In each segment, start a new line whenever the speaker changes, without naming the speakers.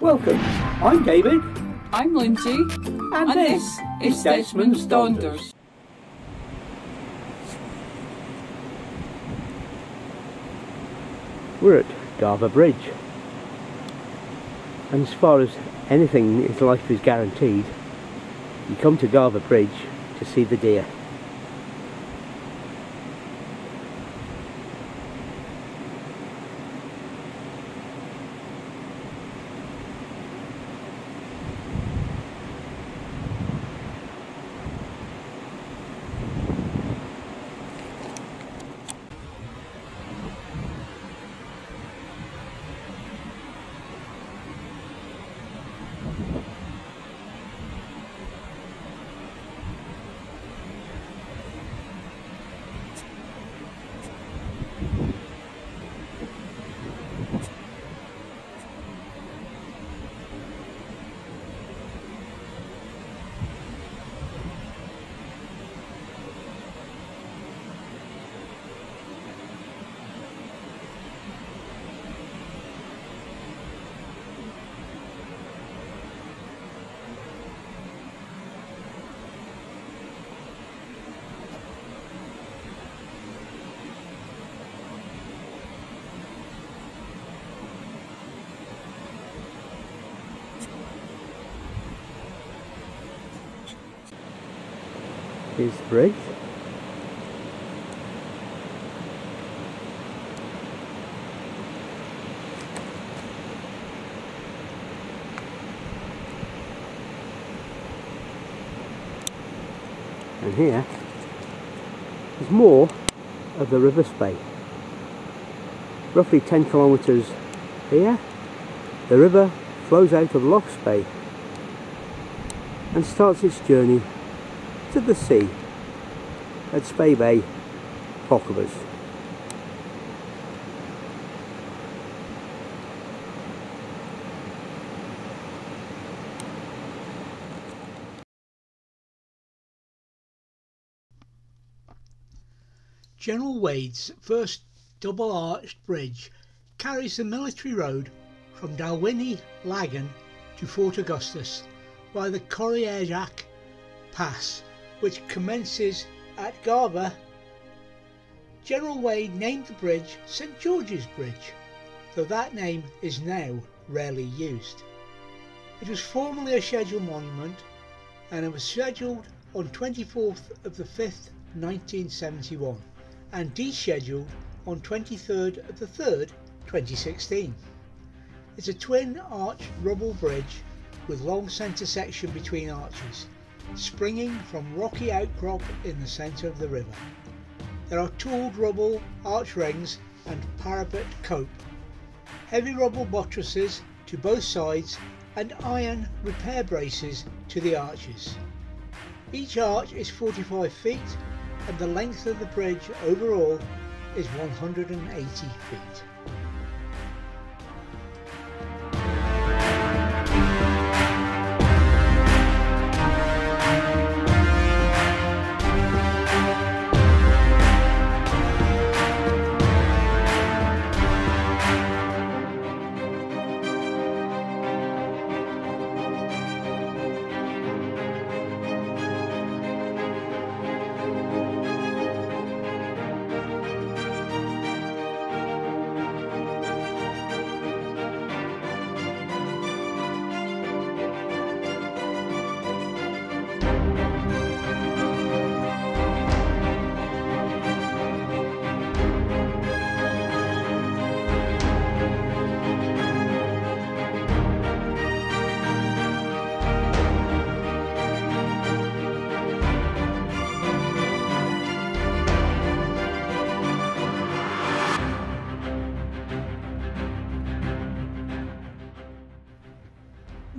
Welcome. I'm David.
I'm Lindsay,
And,
and this is Desmond's Donders.
We're at Garva Bridge. And as far as anything in life is guaranteed, you come to Garva Bridge to see the deer. Here's the bridge. And here is more of the River Spey. Roughly 10 kilometres here, the river flows out of Loch Spey and starts its journey to the sea at Spey Bay, Pockleburs.
General Wade's first double arched bridge carries the military road from Dalwhinnie, Laggan to Fort Augustus via the Corrieyairack Pass, which commences at Garva. General Wade named the bridge St George's Bridge, though that name is now rarely used. It was formerly a scheduled monument and it was scheduled on 24th of the 5th 1971 and descheduled on 23rd of the 3rd 2016. It's a twin arch rubble bridge with long centre section between arches, springing from rocky outcrop in the centre of the river. There are tooled rubble arch rings and parapet cope, heavy rubble buttresses to both sides and iron repair braces to the arches. Each arch is 45 feet and the length of the bridge overall is 180 feet.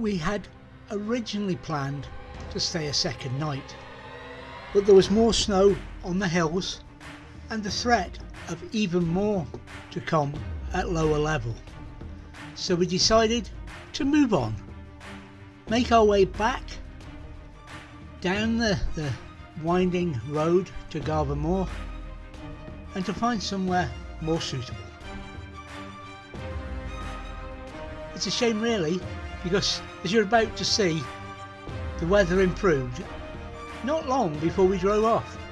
We had originally planned to stay a second night, but there was more snow on the hills and the threat of even more to come at lower level. So we decided to move on, make our way back down the, the winding road to Garvamore and to find somewhere more suitable. It's a shame really because as you're about to see, the weather improved not long before we drove off.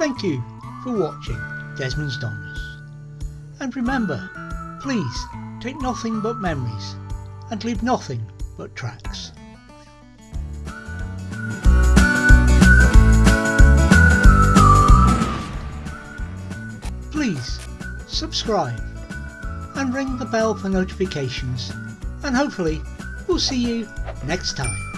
Thank you for watching Desmond's Donders. And remember, please take nothing but memories and leave nothing but tracks. Please subscribe and ring the bell for notifications and hopefully we'll see you next time.